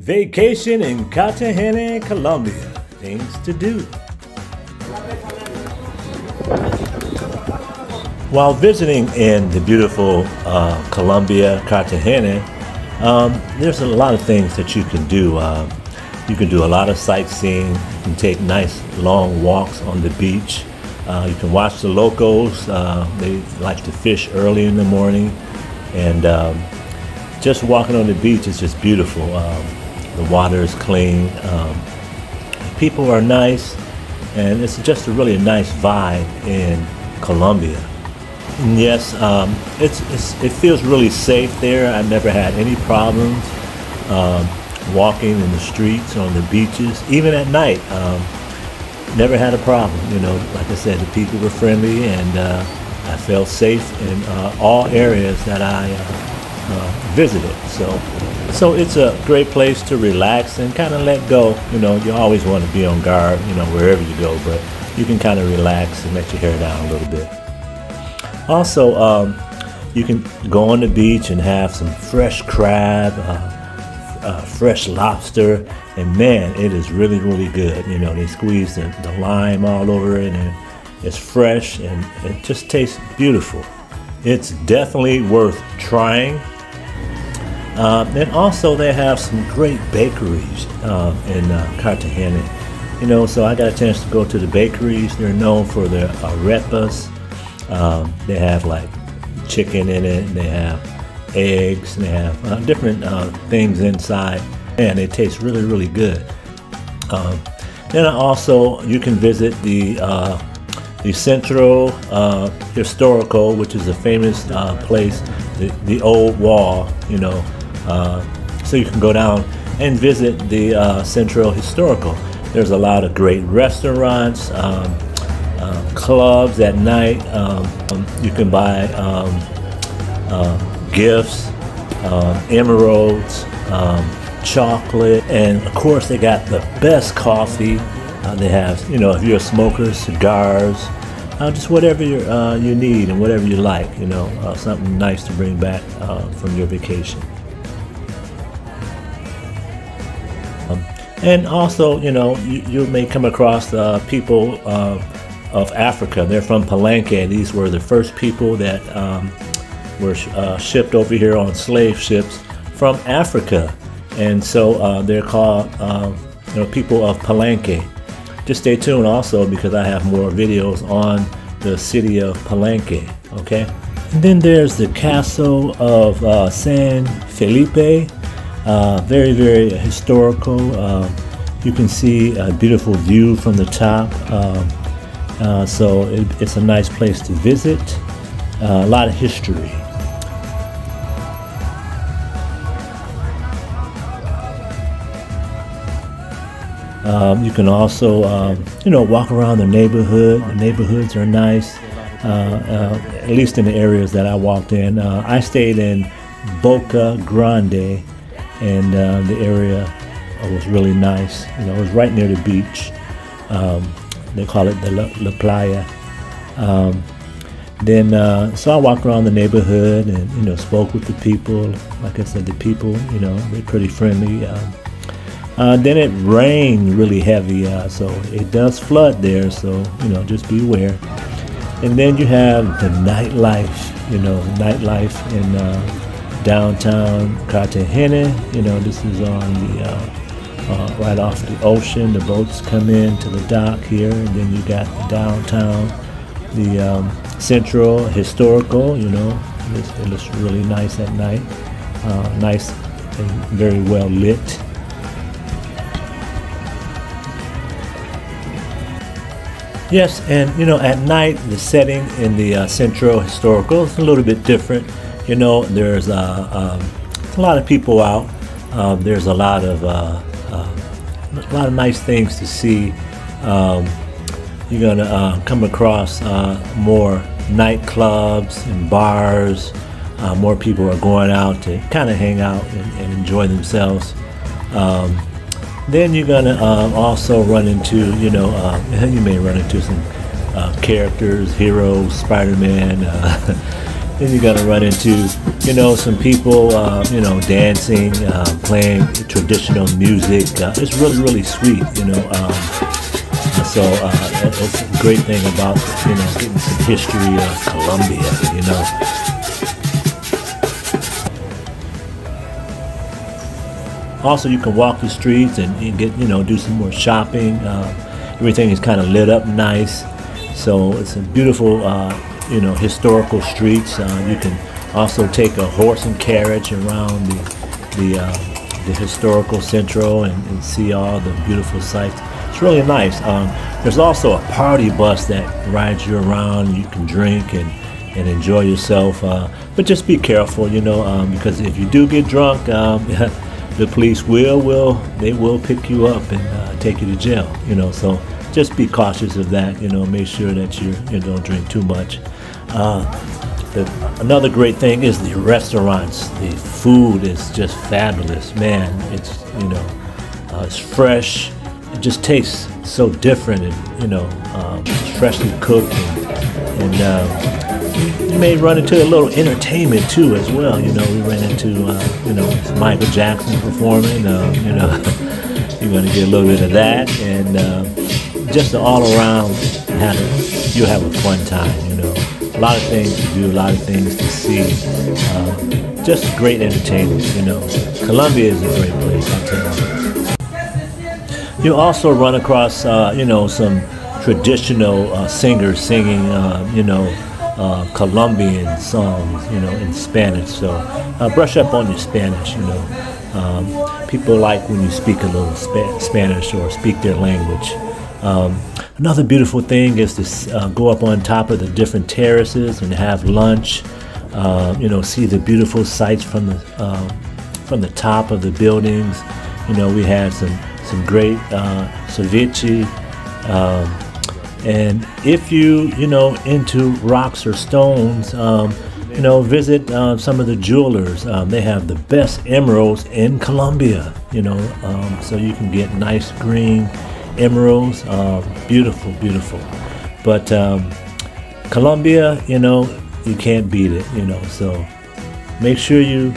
Vacation in Cartagena, Colombia. Things to do. While visiting in the beautiful uh, Colombia, Cartagena, um, there's a lot of things that you can do. Uh, you can do a lot of sightseeing. You can take nice long walks on the beach. Uh, you can watch the locals. Uh, they like to fish early in the morning. And um, just walking on the beach is just beautiful. Um, the water is clean. Um, people are nice. And it's just a really nice vibe in Colombia. And yes, um, it's, it's, it feels really safe there. I've never had any problems um, walking in the streets, on the beaches, even at night. Um, never had a problem. You know, like I said, the people were friendly, and uh, I felt safe in uh, all areas that I uh, uh, visited. So, so it's a great place to relax and kind of let go. You know, you always want to be on guard. You know, wherever you go, but you can kind of relax and let your hair down a little bit. Also, um, you can go on the beach and have some fresh crab, uh, uh, fresh lobster, and man, it is really, really good. You know, they squeeze the, the lime all over it, and it's fresh, and it just tastes beautiful. It's definitely worth trying. Um, and also, they have some great bakeries um, in uh, Cartagena. You know, so I got a chance to go to the bakeries. They're known for their arepas. Um, they have like chicken in it. They have eggs. They have uh, different uh, things inside, and it tastes really, really good. Um, then also you can visit the uh, the Centro uh, Historical, which is a famous uh, place, the, the old wall. You know, uh, so you can go down and visit the Central Historical. There's a lot of great restaurants. Um, uh, clubs at night. Um, um, you can buy um, uh, gifts, emeralds, chocolate, and of course they got the best coffee. Uh, they have, you know, if you're a smoker, cigars, uh, just whatever you uh, you need and whatever you like. You know, uh, something nice to bring back from your vacation. And also, you know, you, you may come across people of Africa. They're from Palenque. These were the first people that um, were uh, shipped over here on slave ships from Africa, and so uh, they're called uh, you know, people of Palenque. Just stay tuned also because I have more videos on the city of Palenque. Okay, and then there's the castle of uh, San Felipe. Uh, very very historical. Uh, you can see a beautiful view from the top. Um, uh, so it, it's a nice place to visit. Uh, a lot of history. Um, you can also, um, you know, walk around the neighborhood. The neighborhoods are nice, uh, uh at least in the areas that I walked in. Uh, I stayed in Boca Grande, and uh, the area was really nice. You know, it was right near the beach. Um, they call it the La, La Playa. Um, then, uh, so I walked around the neighborhood and, you know, spoke with the people. Like I said, the people, you know, they're pretty friendly. Um, uh, then it rained really heavy, uh, so it does flood there, so, you know, just be aware. And then you have the nightlife, you know, nightlife in uh, downtown Cartagena. You know, this is on the uh, uh, right off the ocean. The boats come in to the dock here, and then you got the downtown, the um, central historical. You know, it looks really nice at night, uh, nice and very well lit. Yes, and you know, at night the setting in the uh, Centro Historical is a little bit different. You know, there's uh, um, a lot of people out. Um, there's a lot of uh, a lot of nice things to see. Um, you're going to uh, come across uh, more nightclubs and bars. Uh, more people are going out to kind of hang out and, and enjoy themselves. Um, then you're going to um, also run into, you know, uh, you may run into some uh, characters, heroes, Spider-Man. Then you're to run into you know, some people, uh, you know, dancing, uh, playing traditional music. Uh, it's really, really sweet, you know. Um, so uh, it's a great thing about, you know, getting some history of Colombia, you know. Also, you can walk the streets and, and get, you know, do some more shopping. Uh, everything is kind of lit up nice. So it's a beautiful, uh, you know, historical streets. Uh, you can also take a horse and carriage around the the, uh, the historical central and, and, see all the beautiful sights. It's really nice. Um, there's also a party bus that rides you around. You can drink and, and enjoy yourself. Uh, but just be careful, you know, um, because if you do get drunk, um, the police will will they will pick you up and uh, take you to jail. You know, so just be cautious of that. You know, make sure that you you don't drink too much. Uh, the, another great thing is the restaurants. The food is just fabulous, man. It's you know, uh, it's fresh. It just tastes so different, and you know, um, freshly cooked, and, and uh, you may run into a little entertainment too, as well. You know, we ran into uh, you know Michael Jackson performing. Um, you know, you're going to get a little bit of that, and uh, just the all around, you'll have a fun time. You know a lot of things to do, a lot of things to see. Uh, just great entertainment, you know. Colombia is a great place, I'll tell you. You also run across, uh, you know, some traditional uh, singers singing, uh, you know, uh, Colombian songs, you know, in Spanish. So uh, brush up on your Spanish, you know. Um, people like when you speak a little Sp- Spanish or speak their language. Um, another beautiful thing is to uh, go up on top of the different terraces and have lunch. Uh, you know, see the beautiful sights from the uh, from the top of the buildings. You know, we had some some great uh, ceviche. Um, and if you you know into rocks or stones, um, you know, visit uh, some of the jewelers. Um, they have the best emeralds in Colombia. You know, um, so you can get nice green emeralds. Uh, beautiful, beautiful. But um, Colombia, you know, you can't beat it, you know. So make sure you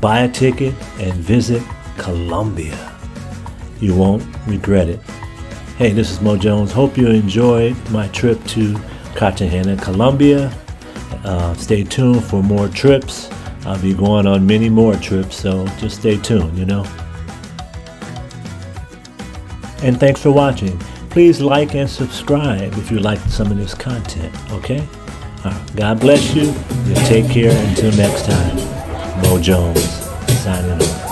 buy a ticket and visit Colombia. You won't regret it. Hey, this is Moe Jones. Hope you enjoyed my trip to Cartagena, Colombia. Uh, stay tuned for more trips. I'll be going on many more trips, so just stay tuned, you know and thanks for watching. Please like and subscribe if you like some of this content, okay? God bless you. You take care until next time. Moe Jones, signing off.